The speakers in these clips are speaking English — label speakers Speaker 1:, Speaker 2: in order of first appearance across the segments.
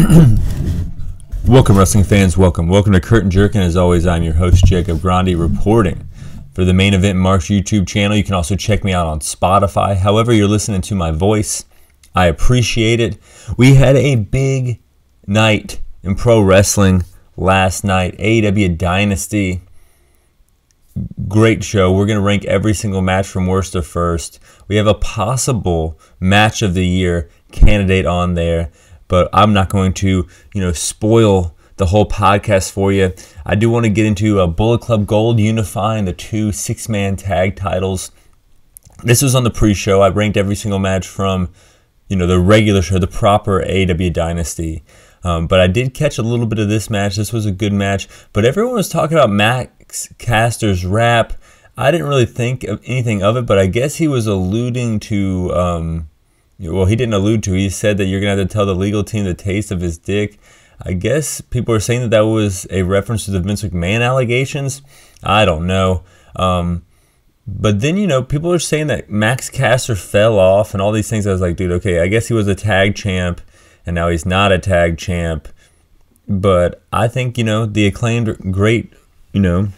Speaker 1: welcome, wrestling fans. Welcome. Welcome to Curtain Jerkin. As always, I'm your host, Jacob Grondy, reporting for the main event Marks YouTube channel. You can also check me out on Spotify. However, you're listening to my voice, I appreciate it. We had a big night in pro wrestling last night. AEW Dynasty. Great show. We're going to rank every single match from worst to first. We have a possible match of the year candidate on there, but I'm not going to, you know, spoil the whole podcast for you. I do want to get into a Bullet Club Gold unifying the two six man tag titles. This was on the pre show. I ranked every single match from, you know, the regular show, the proper AEW Dynasty. Um, but I did catch a little bit of this match. This was a good match. But everyone was talking about Max Caster's rap. I didn't really think of anything of it, but I guess he was alluding to. Um, well, he didn't allude to. He said that you're gonna have to tell the legal team the taste of his dick. I guess people are saying that that was a reference to the Vince McMahon allegations. I don't know. Um, but then, you know, people are saying that Max Caster fell off and all these things. I was like, dude, okay, I guess he was a tag champ and now he's not a tag champ. But I think, you know, the acclaimed great, you know,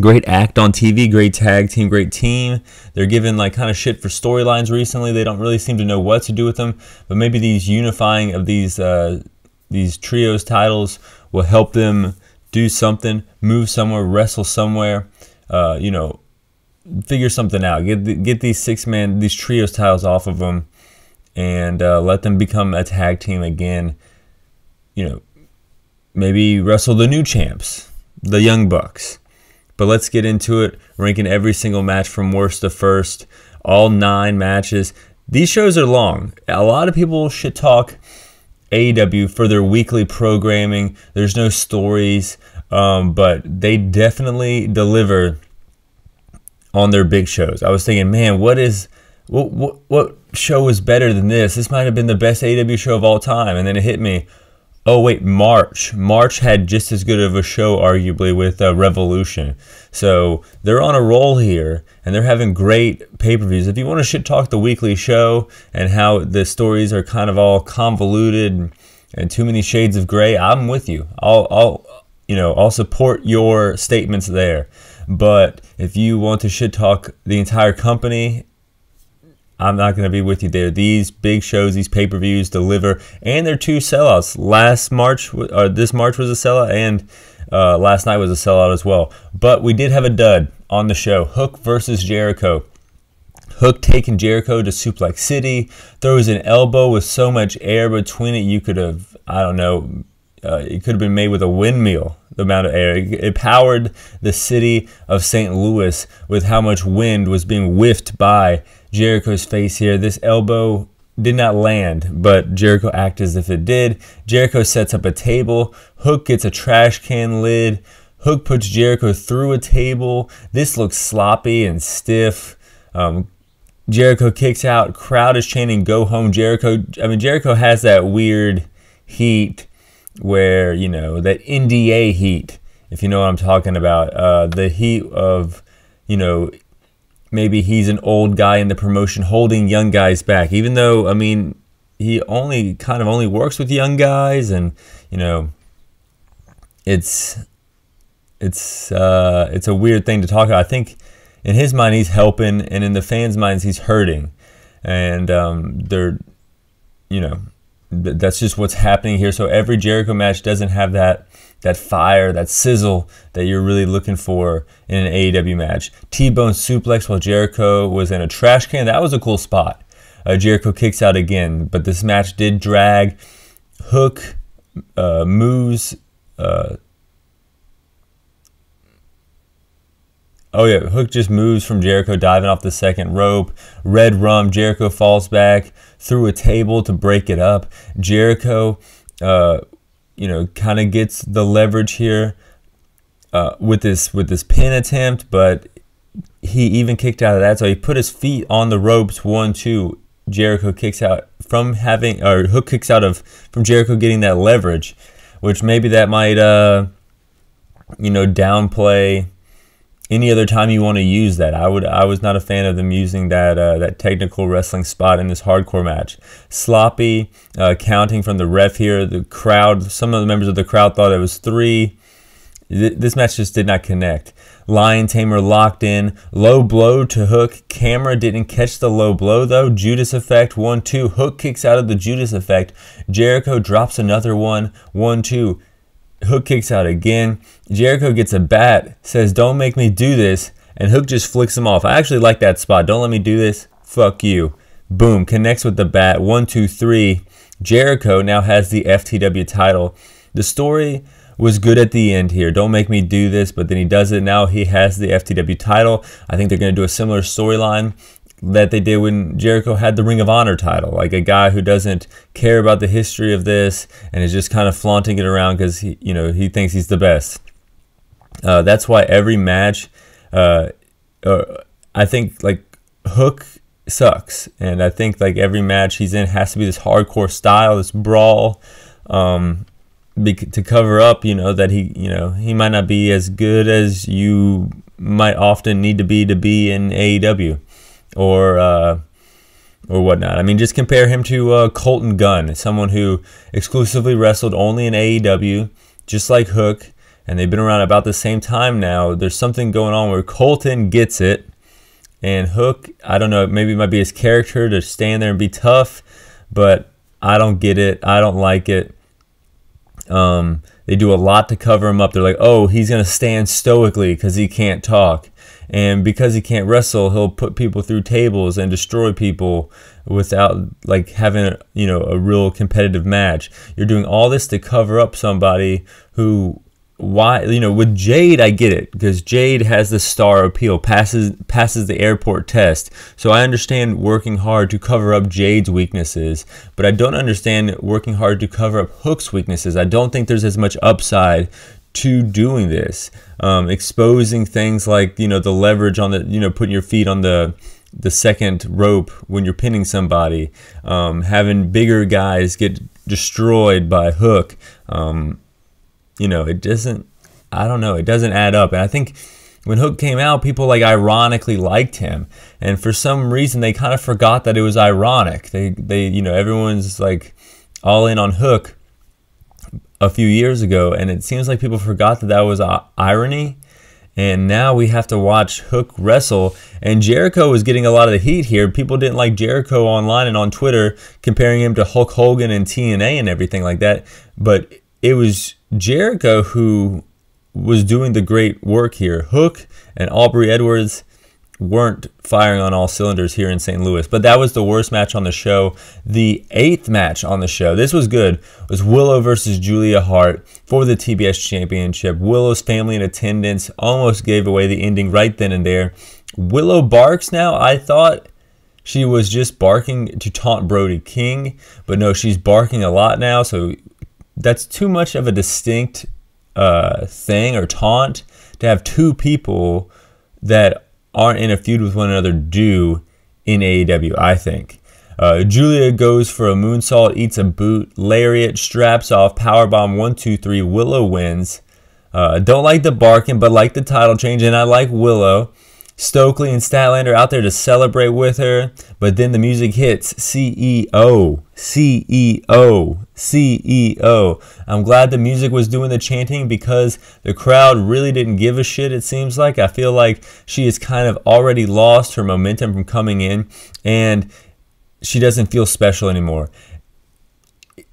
Speaker 1: great act on TV, great tag team, great team. They're given like kind of shit for storylines recently. They don't really seem to know what to do with them. But maybe these unifying of these uh, these trios titles will help them do something, move somewhere, wrestle somewhere. Uh, you know, figure something out. Get get these six man these trios titles off of them, and uh, let them become a tag team again. You know, maybe wrestle the new champs, the Young Bucks. But let's get into it, ranking every single match from worst to first, all nine matches. These shows are long. A lot of people should talk AEW for their weekly programming. There's no stories, um, but they definitely deliver on their big shows. I was thinking, man, what is what what, what show is better than this? This might have been the best AEW show of all time, and then it hit me. Oh wait, March. March had just as good of a show, arguably, with uh, Revolution. So they're on a roll here, and they're having great pay-per-views. If you want to shit talk the weekly show and how the stories are kind of all convoluted and too many shades of gray, I'm with you. I'll, I'll, you know, I'll support your statements there. But if you want to shit talk the entire company I'm not going to be with you there. These big shows, these pay per views deliver, and they're two sellouts. Last March, or this March was a sellout, and uh, last night was a sellout as well. But we did have a dud on the show Hook versus Jericho. Hook taking Jericho to Suplex City, throws an elbow with so much air between it, you could have, I don't know, uh, it could have been made with a windmill the amount of air. It powered the city of St. Louis with how much wind was being whiffed by Jericho's face here. This elbow did not land, but Jericho acted as if it did. Jericho sets up a table. Hook gets a trash can lid. Hook puts Jericho through a table. This looks sloppy and stiff. Um, Jericho kicks out. Crowd is chanting "Go home, Jericho." I mean, Jericho has that weird heat where you know that NDA heat, if you know what I'm talking about. Uh, the heat of you know maybe he's an old guy in the promotion holding young guys back, even though I mean he only kind of only works with young guys, and you know it's it's uh, it's a weird thing to talk about. I think in his mind he's helping, and in the fans' minds he's hurting, and um, they're you know that's just what's happening here. So every Jericho match doesn't have that that fire, that sizzle that you're really looking for in an AEW match. T-bone suplex while Jericho was in a trash can. That was a cool spot. Uh, Jericho kicks out again, but this match did drag. Hook uh, moves. Uh, oh yeah, Hook just moves from Jericho diving off the second rope. Redrum. Jericho falls back through a table to break it up. Jericho uh, you know, kind of gets the leverage here uh, with this with this pin attempt, but he even kicked out of that. So he put his feet on the ropes. One, two. Jericho kicks out from having, or Hook kicks out of from Jericho getting that leverage, which maybe that might, uh, you know, downplay any other time you want to use that. I would I was not a fan of them using that uh, that technical wrestling spot in this hardcore match. Sloppy uh, counting from the ref here. The crowd, some of the members of the crowd thought it was three. This match just did not connect. Lion Tamer locked in. Low blow to Hook. Camera didn't catch the low blow though. Judas effect. 1 2. Hook kicks out of the Judas effect. Jericho drops another one. 1 2. Hook kicks out again. Jericho gets a bat, says, Don't make me do this. And Hook just flicks him off. I actually like that spot. Don't let me do this. Fuck you. Boom. Connects with the bat. One, two, three. Jericho now has the FTW title. The story was good at the end here. Don't make me do this, but then he does it. Now he has the FTW title. I think they're going to do a similar storyline that they did when Jericho had the Ring of Honor title. Like a guy who doesn't care about the history of this and is just kind of flaunting it around because he, you know, he thinks he's the best. Uh, that's why every match, uh, uh, I think like Hook sucks, and I think like every match he's in has to be this hardcore style, this brawl. Um, to cover up, you know, that he, you know, he might not be as good as you might often need to be to be in AEW or uh, or whatnot. I mean, just compare him to uh, Colten Gunn, someone who exclusively wrestled only in AEW, just like Hook, and they've been around about the same time now. There's something going on where Colten gets it, and Hook, I don't know, maybe it might be his character to stand there and be tough, but I don't get it. I don't like it. Um, they do a lot to cover him up. They're like, oh, he's going to stand stoically because he can't talk. And because he can't wrestle, he'll put people through tables and destroy people without like having a, you know a real competitive match. You're doing all this to cover up somebody who why you know with Jade I get it because Jade has the star appeal passes passes the airport test so I understand working hard to cover up Jade's weaknesses but I don't understand working hard to cover up Hook's weaknesses I don't think there's as much upside to doing this um, exposing things like you know the leverage on the you know putting your feet on the the second rope when you're pinning somebody um, having bigger guys get destroyed by Hook um, you know, it doesn't, I don't know, it doesn't add up. And I think when Hook came out, people like ironically liked him. And for some reason, they kind of forgot that it was ironic. They, they, you know, everyone's like all in on Hook a few years ago. And it seems like people forgot that that was uh, irony. And now we have to watch Hook wrestle. And Jericho was getting a lot of the heat here. People didn't like Jericho online and on Twitter, comparing him to Hulk Hogan and TNA and everything like that. But it was Jericho who was doing the great work here. Hook and Aubrey Edwards weren't firing on all cylinders here in St. Louis, but that was the worst match on the show. The eighth match on the show, this was good, was Willow versus Julia Hart for the TBS Championship. Willow's family in attendance almost gave away the ending right then and there. Willow barks now. I thought she was just barking to taunt Brody King, but no, she's barking a lot now, so that's too much of a distinct uh, thing or taunt to have two people that aren't in a feud with one another do in AEW, I think. Uh, Julia goes for a moonsault, eats a boot, lariat, straps off, powerbomb, one, two, three. Willow wins. Uh, don't like the barking, but like the title change, and I like Willow. Stokely and Statlander out there to celebrate with her, but then the music hits CEO, CEO, CEO. I'm glad the music was doing the chanting because the crowd really didn't give a shit, it seems like. I feel like she has kind of already lost her momentum from coming in and she doesn't feel special anymore.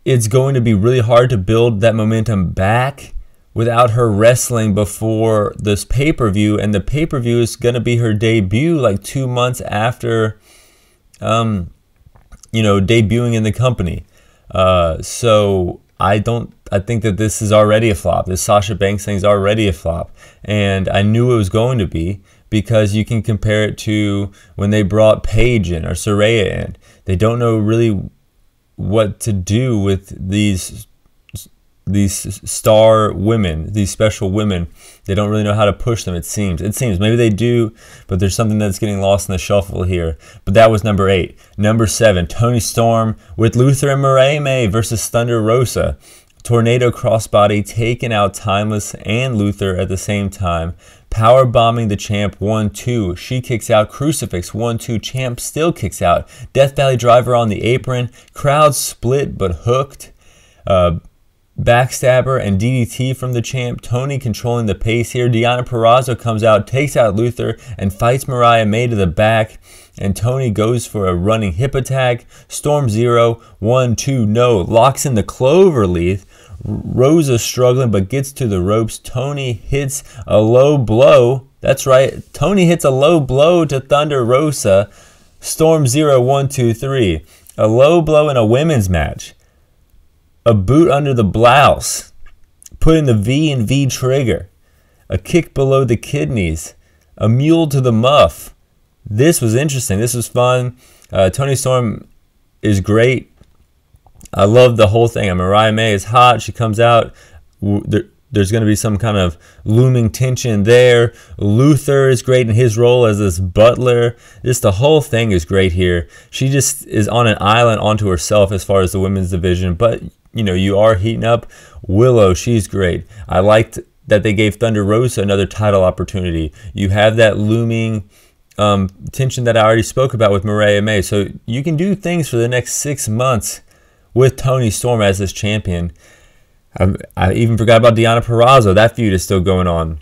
Speaker 1: It's going to be really hard to build that momentum back without her wrestling before this pay per view, and the pay per view is going to be her debut like two months after, um, you know, debuting in the company. Uh, so I don't. I think that this is already a flop. This Sasha Banks thing is already a flop, and I knew it was going to be because you can compare it to when they brought Paige in or Saraya in. They don't know really what to do with these these star women, these special women, they don't really know how to push them, it seems. It seems. Maybe they do, but there's something that's getting lost in the shuffle here. But that was number eight. Number seven, Toni Storm with Luther and May versus Thunder Rosa. Tornado crossbody taking out Timeless and Luther at the same time. Power bombing the champ 1 2. She kicks out. Crucifix 1 2. Champ still kicks out. Death Valley driver on the apron. Crowd split but hooked. Uh, Backstabber and DDT from the champ. Toni controlling the pace here. Deonna Purrazzo comes out, takes out Luther, and fights Mariah May to the back. And Toni goes for a running hip attack. Storm zero, one, two, no. Locks in the clover leaf. Rosa struggling but gets to the ropes. Toni hits a low blow. That's right. Toni hits a low blow to Thunder Rosa. Storm zero, one, two, three. A low blow in a women's match a boot under the blouse, putting the V and V trigger, a kick below the kidneys, a mule to the muff. This was interesting. This was fun. Uh, Toni Storm is great. I love the whole thing. Mariah May is hot. She comes out. there's going to be some kind of looming tension there. Luther is great in his role as this butler. Just the whole thing is great here. She just is on an island onto herself as far as the women's division, but you know, you are heating up. Willow, she's great. I liked that they gave Thunder Rosa another title opportunity. You have that looming um, tension that I already spoke about with Mariah May. So you can do things for the next six months with Toni Storm as this champion. I, I even forgot about Deonna Purrazzo. That feud is still going on.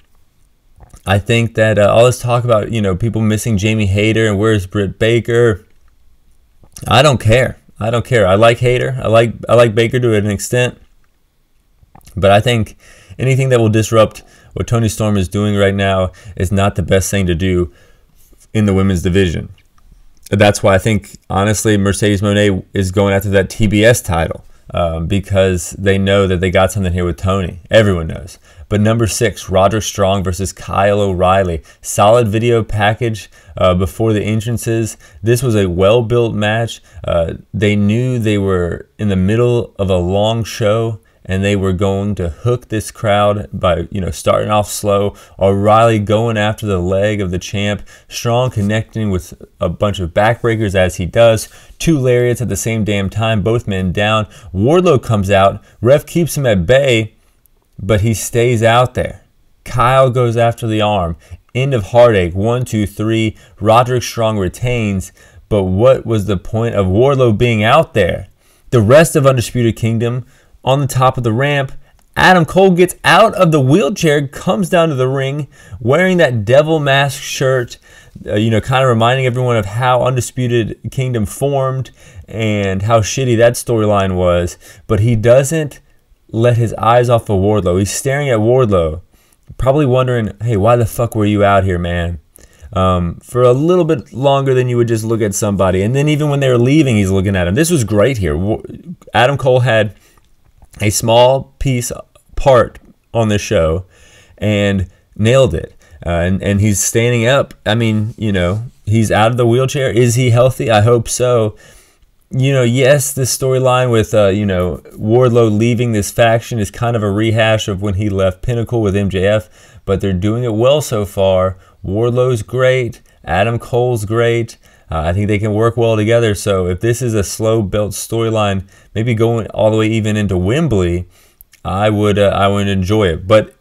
Speaker 1: I think that uh, all this talk about you know people missing Jamie Hayter and where's Britt Baker. I don't care. I don't care. I like Hayter. I like I like Baker to an extent, but I think anything that will disrupt what Toni Storm is doing right now is not the best thing to do in the women's division. That's why I think honestly Mercedes Moné is going after that TBS title um, because they know that they got something here with Toni. Everyone knows. But number six, Roderick Strong versus Kyle O'Reilly. Solid video package uh, before the entrances. This was a well built match. Uh, they knew they were in the middle of a long show and they were going to hook this crowd by you know starting off slow. O'Reilly going after the leg of the champ, Strong connecting with a bunch of backbreakers as he does. Two lariats at the same damn time, both men down. Wardlow comes out, ref keeps him at bay, but he stays out there. Kyle goes after the arm. End of heartache. One, two, three. Roderick Strong retains. But what was the point of Wardlow being out there? The rest of Undisputed Kingdom on the top of the ramp. Adam Cole gets out of the wheelchair, comes down to the ring wearing that devil mask shirt, uh, you know, kind of reminding everyone of how Undisputed Kingdom formed and how shitty that storyline was. But he doesn't let his eyes off of Wardlow. He's staring at Wardlow, probably wondering, hey, why the fuck were you out here, man? Um, for a little bit longer than you would just look at somebody. And then even when they were leaving, he's looking at him. This was great here. Adam Cole had a small piece part on this show and nailed it. Uh, and, and he's standing up. I mean, you know, he's out of the wheelchair. Is he healthy? I hope so you know, yes, this storyline with uh, you know Wardlow leaving this faction is kind of a rehash of when he left Pinnacle with MJF, but they're doing it well so far. Wardlow's great, Adam Cole's great. Uh, I think they can work well together. So if this is a slow built storyline, maybe going all the way even into Wembley, I would uh, I would enjoy it. But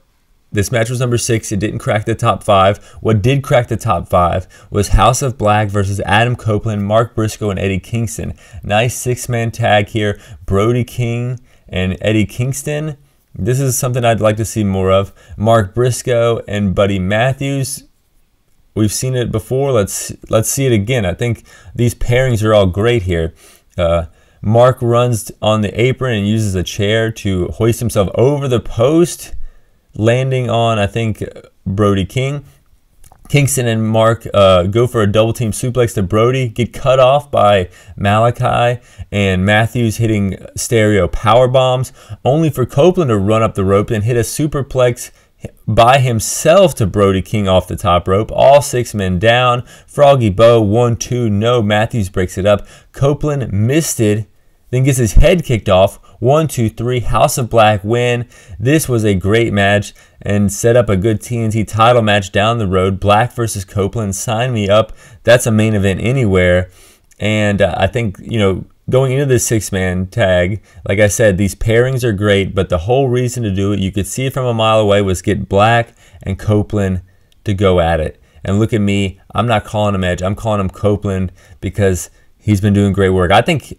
Speaker 1: this match was number six. It didn't crack the top five. What did crack the top five was House of Black versus Adam Copeland, Mark Briscoe, and Eddie Kingston. Nice six man tag here. Brody King and Eddie Kingston. This is something I'd like to see more of. Mark Briscoe and Buddy Matthews. We've seen it before. Let's let's see it again. I think these pairings are all great here. Uh, Mark runs on the apron and uses a chair to hoist himself over the post landing on, I think, Brody King. Kingston and Mark uh, go for a double team suplex to Brody, get cut off by Malakai and Matthews hitting stereo power bombs, only for Copeland to run up the rope and hit a superplex by himself to Brody King off the top rope. All six men down. Froggy Bow, one, two, no. Matthews breaks it up. Copeland missed it, then gets his head kicked off. One, two, three, House of Black win. This was a great match and set up a good TNT title match down the road. Black versus Copeland. Sign me up. That's a main event anywhere. And uh, I think, you know, going into this six man tag, like I said, these pairings are great, but the whole reason to do it, you could see it from a mile away, was get Black and Copeland to go at it. And look at me, I'm not calling him Edge, I'm calling him Copeland because he's been doing great work. I think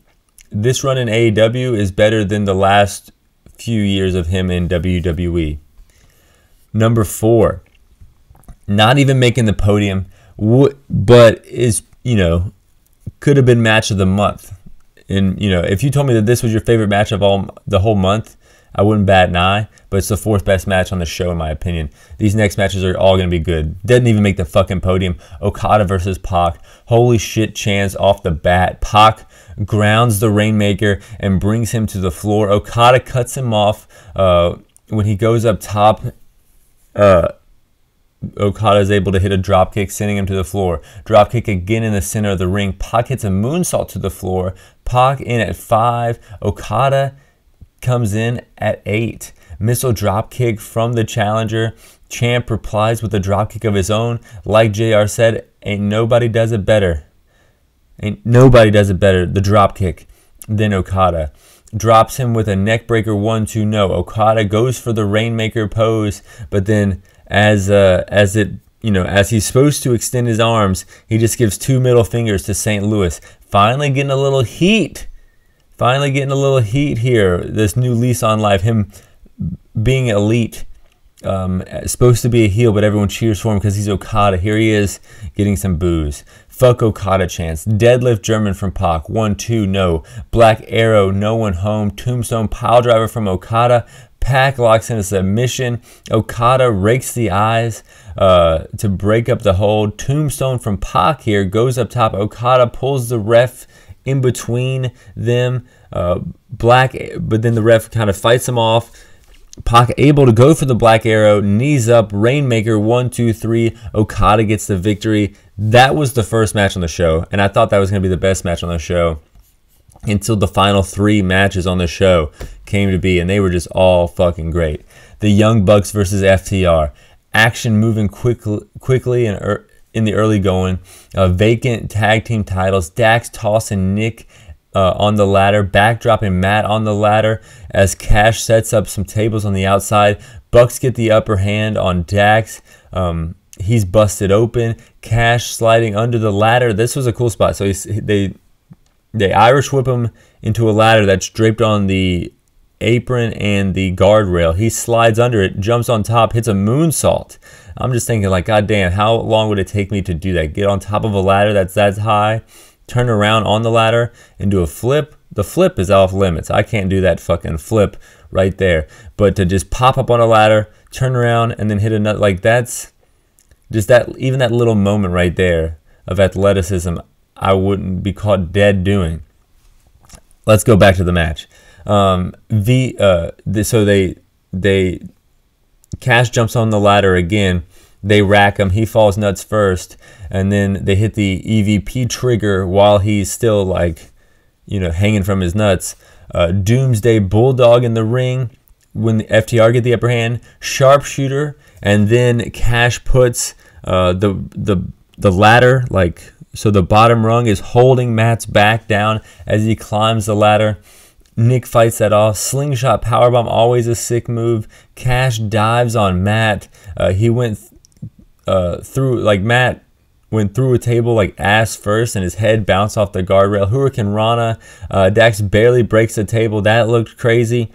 Speaker 1: this run in AEW is better than the last few years of him in WWE. Number four, not even making the podium, but is, you know, could have been match of the month. And, you know, if you told me that this was your favorite match of all the whole month, I wouldn't bat an eye, but it's the fourth best match on the show, in my opinion. These next matches are all going to be good. Didn't even make the fucking podium. Okada versus Pac. Holy shit, chance off the bat. Pac grounds the Rainmaker and brings him to the floor. Okada cuts him off uh, when he goes up top. Uh, Okada is able to hit a dropkick, sending him to the floor. Dropkick again in the center of the ring. Pac hits a moonsault to the floor. Pac in at five. Okada comes in at eight. Missile dropkick from the challenger. Champ replies with a dropkick of his own. Like JR said, ain't nobody does it better. Ain't nobody does it better. The drop kick, than Okada. Drops him with a neckbreaker one two no. Okada goes for the Rainmaker pose, but then as uh, as it you know as he's supposed to extend his arms, he just gives two middle fingers to St. Louis. Finally getting a little heat. Finally getting a little heat here. This new lease on life. Him being elite. Um, supposed to be a heel, but everyone cheers for him because he's Okada. Here he is getting some booze. Fuck Okada chance. Deadlift German from Pac. One, two, no. Black Arrow, no one home. Tombstone pile driver from Okada. Pac locks in a submission. Okada rakes the eyes uh, to break up the hold. Tombstone from Pac here goes up top. Okada pulls the ref in between them. Uh, Black, but then the ref kind of fights him off. Pac able to go for the Black Arrow, knees up, Rainmaker, one, two, three. Okada gets the victory. That was the first match on the show, and I thought that was going to be the best match on the show until the final three matches on the show came to be, and they were just all fucking great. The Young Bucks versus FTR, action moving quickly, quickly and in the early going. Uh, vacant tag team titles. Dax tossing Nick uh, on the ladder, backdropping Matt on the ladder as Cash sets up some tables on the outside. Bucks get the upper hand on Dax. Um, he's busted open. Cash sliding under the ladder. This was a cool spot. So they they Irish whip him into a ladder that's draped on the apron and the guardrail. He slides under it, jumps on top, hits a moonsault. I'm just thinking, like, God damn, how long would it take me to do that? Get on top of a ladder that's that high, turn around on the ladder, and do a flip. The flip is off limits. I can't do that fucking flip right there. But to just pop up on a ladder, turn around, and then hit another, like, that's just that, even that little moment right there of athleticism, I wouldn't be caught dead doing. Let's go back to the match. Um, v, uh, the, so they they Cash jumps on the ladder again. They rack him. He falls nuts first, and then they hit the EVP trigger while he's still like, you know, hanging from his nuts. Uh, Doomsday Bulldog in the ring when the FTR get the upper hand. Sharpshooter, and then Cash puts uh, the the the ladder like so. The bottom rung is holding Matt's back down as he climbs the ladder. Nick fights that off. Slingshot powerbomb, always a sick move. Cash dives on Matt. Uh, he went uh, through, like, Matt went through a table like ass first and his head bounced off the guardrail. Hurricane Rana. Uh, Dax barely breaks the table. That looked crazy.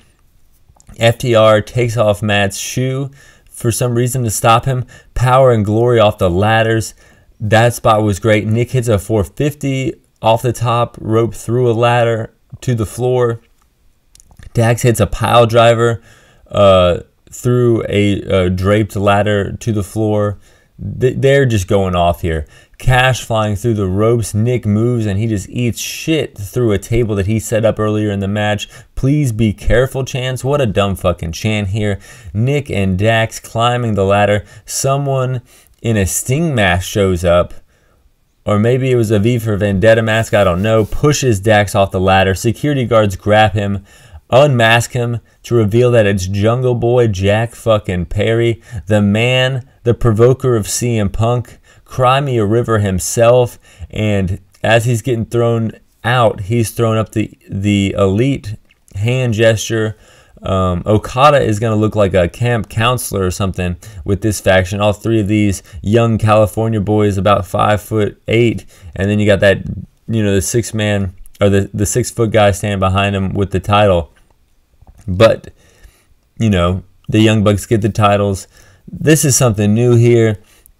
Speaker 1: FTR takes off Matt's shoe for some reason to stop him. Power and glory off the ladders. That spot was great. Nick hits a 450 off the top rope through a ladder to the floor. Dax hits a pile driver uh, through a, a, draped ladder to the floor. They're just going off here. Cash flying through the ropes. Nick moves and he just eats shit through a table that he set up earlier in the match. Please be careful, Chance. What a dumb fucking chant here. Nick and Dax climbing the ladder. Someone in a Sting mask shows up or maybe it was a V for Vendetta mask, I don't know, pushes Dax off the ladder. Security guards grab him unmask him to reveal that it's Jungle Boy Jack fucking Perry, the man, the provoker of CM Punk, Cry Me a River himself. And as he's getting thrown out, he's throwing up the the elite hand gesture. Um, Okada is going to look like a camp counselor or something with this faction. All three of these young California boys, about five foot eight, and then you got that, you know, the six man or the the six foot guy standing behind him with the title. But you know, the Young Bucks get the titles. This is something new here.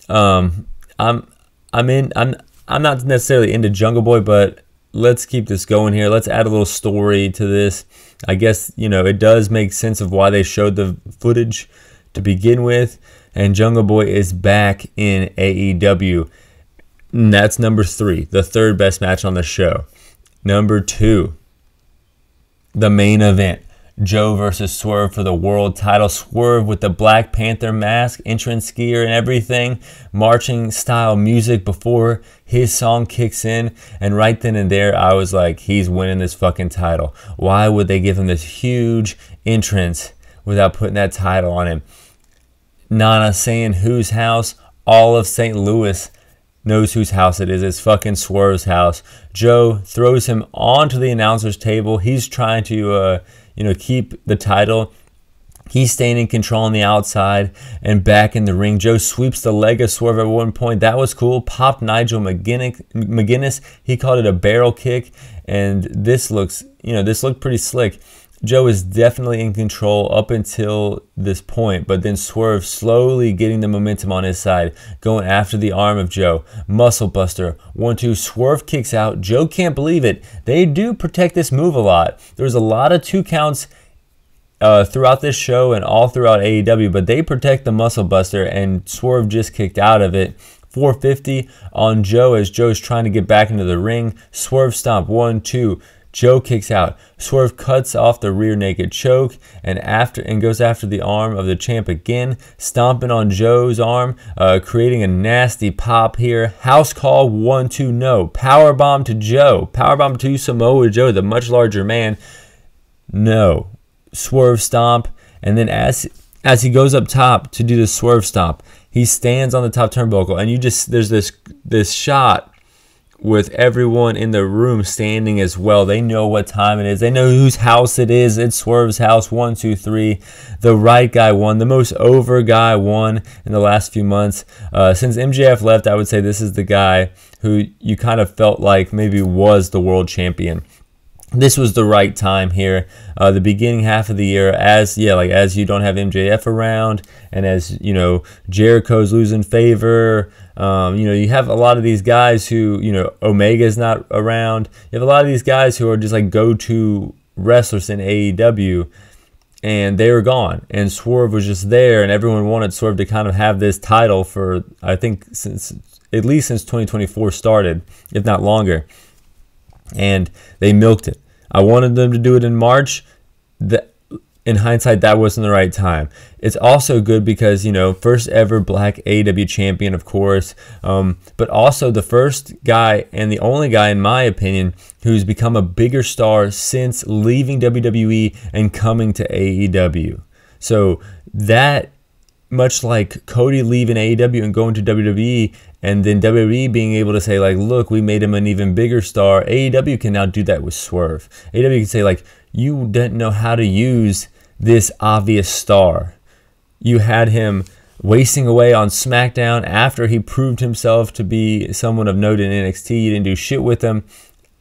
Speaker 1: Um, I'm I'm in I'm I'm not necessarily into Jungle Boy, but let's keep this going here. Let's add a little story to this. I guess, you know, it does make sense of why they showed the footage to begin with. And Jungle Boy is back in AEW. And that's number three, the third best match on the show. Number two, the main event. Joe versus Swerve for the world title. Swerve with the Black Panther mask, entrance gear, and everything. Marching style music before his song kicks in. And right then and there, I was like, he's winning this fucking title. Why would they give him this huge entrance without putting that title on him? Nana saying whose house? All of St. Louis knows whose house it is. It's fucking Swerve's house. Joe throws him onto the announcer's table. He's trying to. Uh, you know, keep the title. He's staying in control on the outside and back in the ring. Joe sweeps the leg of Swerve at one point. That was cool. Popped Nigel McGuinness. He called it a barrel kick. And this looks, you know, this looked pretty slick. Joe is definitely in control up until this point, but then Swerve slowly getting the momentum on his side, going after the arm of Joe. Muscle Buster, one, two, Swerve kicks out. Joe can't believe it. They do protect this move a lot. There's a lot of two counts uh, throughout this show and all throughout AEW, but they protect the Muscle Buster, and Swerve just kicked out of it. 450 on Joe as Joe's trying to get back into the ring. Swerve stomp, one, two. Joe kicks out. Swerve cuts off the rear naked choke and after and goes after the arm of the champ again, stomping on Joe's arm, uh, creating a nasty pop here. House call one two no. Power bomb to Joe. Power bomb to Samoa Joe, the much larger man. No. Swerve stomp, and then as as he goes up top to do the swerve stomp, he stands on the top turnbuckle, and you just there's this this shot with everyone in the room standing as well. They know what time it is. They know whose house it is. It's Swerve's house. One, two, three. The right guy won. The most over guy won in the last few months. Uh, since MJF left, I would say this is the guy who you kind of felt like maybe was the world champion this was the right time here. Uh, the beginning half of the year, as yeah, like as you don't have MJF around, and as you know Jericho's losing favor. Um, you know you have a lot of these guys who you know Omega's not around. You have a lot of these guys who are just like go-to wrestlers in AEW, and they were gone. And Swerve was just there, and everyone wanted Swerve to kind of have this title for I think since at least since 2024 started, if not longer and they milked it. I wanted them to do it in March. The, in hindsight, that wasn't the right time. It's also good because, you know, first ever black AEW champion, of course, um, but also the first guy and the only guy, in my opinion, who's become a bigger star since leaving WWE and coming to AEW. So that much like Cody leaving AEW and going to WWE, and then WWE being able to say, like, look, we made him an even bigger star. AEW can now do that with Swerve. AEW can say, like, you didn't know how to use this obvious star. You had him wasting away on SmackDown after he proved himself to be someone of note in NXT. You didn't do shit with him.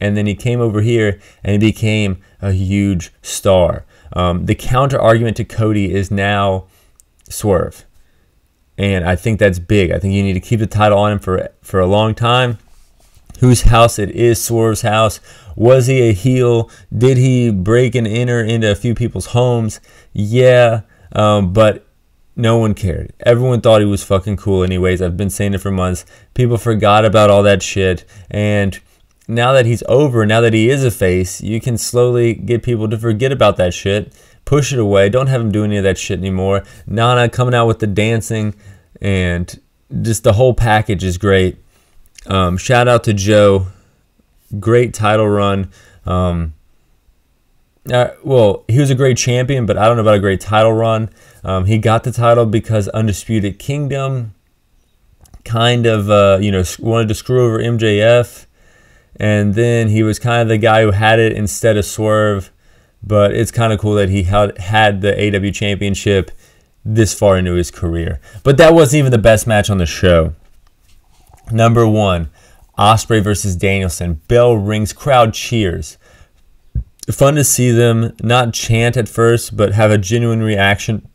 Speaker 1: And then he came over here and he became a huge star. Um, the counter argument to Cody is now Swerve. And I think that's big. I think you need to keep the title on him for, for a long time. Whose house it is, Swerve's house. Was he a heel? Did he break and enter into a few people's homes? Yeah, um, but no one cared. Everyone thought he was fucking cool, anyways. I've been saying it for months. People forgot about all that shit. And now that he's over, now that he is a face, you can slowly get people to forget about that shit push it away. Don't have him do any of that shit anymore. Nana coming out with the dancing and just the whole package is great. Um, shout out to Joe. Great title run. Um, uh, well, he was a great champion, but I don't know about a great title run. Um, he got the title because Undisputed Kingdom kind of, uh, you know, wanted to screw over MJF. and then he was kind of the guy who had it instead of Swerve. But it's kind of cool that he had, had the AEW championship this far into his career. But that wasn't even the best match on the show. Number one, Ospreay versus Danielson. Bell rings, crowd cheers. Fun to see them not chant at first, but have a genuine reaction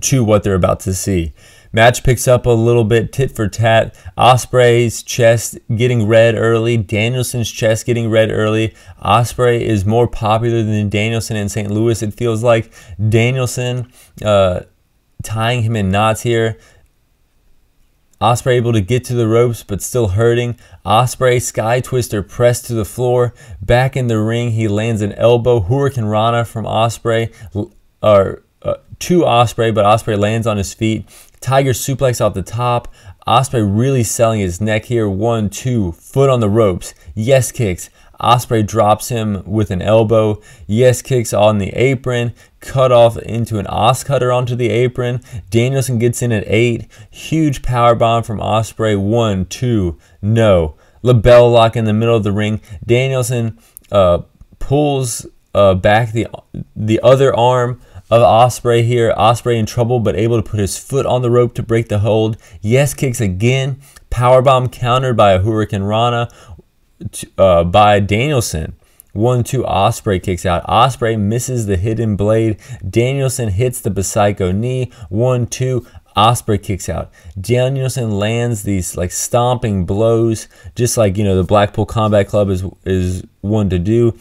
Speaker 1: to what they're about to see. Match picks up a little bit tit for tat. Ospreay's chest getting red early. Danielson's chest getting red early. Ospreay is more popular than Danielson in St. Louis. It feels like Danielson uh, tying him in knots here. Ospreay able to get to the ropes, but still hurting. Ospreay sky twister pressed to the floor. Back in the ring, he lands an elbow. Hurricane Rana from Ospreay, or uh, to Ospreay, but Ospreay lands on his feet. Tiger suplex off the top. Ospreay really selling his neck here. One, two, foot on the ropes. Yes kicks. Ospreay drops him with an elbow. Yes kicks on the apron. Cut off into an Os cutter onto the apron. Danielson gets in at eight. Huge power bomb from Ospreay. One, two, no. LeBell lock in the middle of the ring. Danielson uh, pulls uh, back the the other arm of Ospreay here. Ospreay in trouble, but able to put his foot on the rope to break the hold. Yes kicks again. Powerbomb countered by a Hurricane Rana uh, by Danielson. One two Ospreay kicks out. Ospreay misses the hidden blade. Danielson hits the Busaiku knee. One two. Ospreay kicks out. Danielson lands these like stomping blows, just like you know the Blackpool Combat Club is is one to do.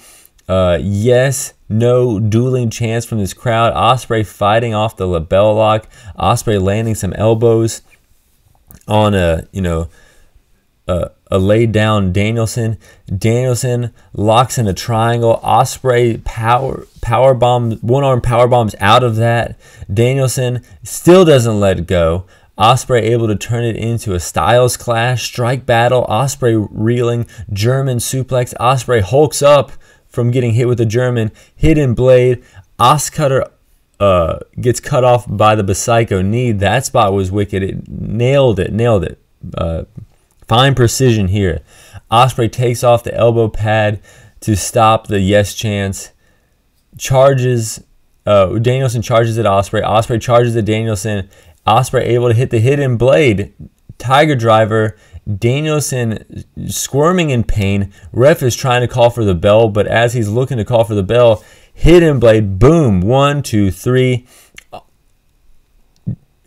Speaker 1: Uh, yes, no dueling chance from this crowd. Ospreay fighting off the LeBell lock. Ospreay landing some elbows on a you know a, a laid down Danielson. Danielson locks in a triangle. Ospreay power power bomb one arm power bombs out of that. Danielson still doesn't let go. Ospreay able to turn it into a Styles clash, strike battle. Ospreay reeling, German suplex. Ospreay hulks up from getting hit with a German hidden blade. Oscutter uh, gets cut off by the Busaiku knee. That spot was wicked. It nailed it, nailed it. Uh, fine precision here. Ospreay takes off the elbow pad to stop the yes chance. Charges. Uh, Danielson charges at Ospreay. Ospreay charges at Danielson. Ospreay able to hit the hidden blade. Tiger driver Danielson squirming in pain. Ref is trying to call for the bell, but as he's looking to call for the bell, hidden blade, boom, one, two, three.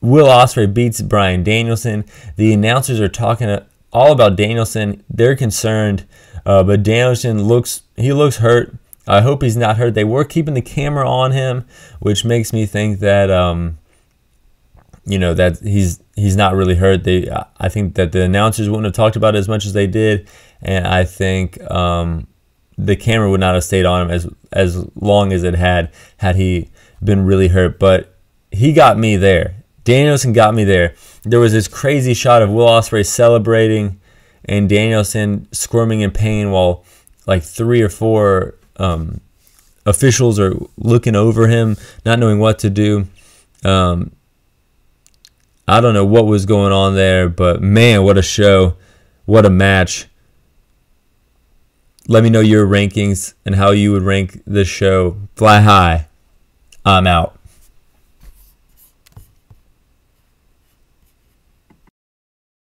Speaker 1: Will Ospreay beats Bryan Danielson. The announcers are talking all about Danielson. They're concerned, uh, but Danielson looks he looks hurt. I hope he's not hurt. They were keeping the camera on him, which makes me think that um, you know that he's he's not really hurt. They I think that the announcers wouldn't have talked about it as much as they did, and I think um, the camera would not have stayed on him as as long as it had had he been really hurt. But he got me there. Danielson got me there. There was this crazy shot of Will Ospreay celebrating and Danielson squirming in pain while like three or four um, officials are looking over him, not knowing what to do. Um, I don't know what was going on there, but man, what a show. What a match. Let me know your rankings and how you would rank this show. Fly high. I'm out.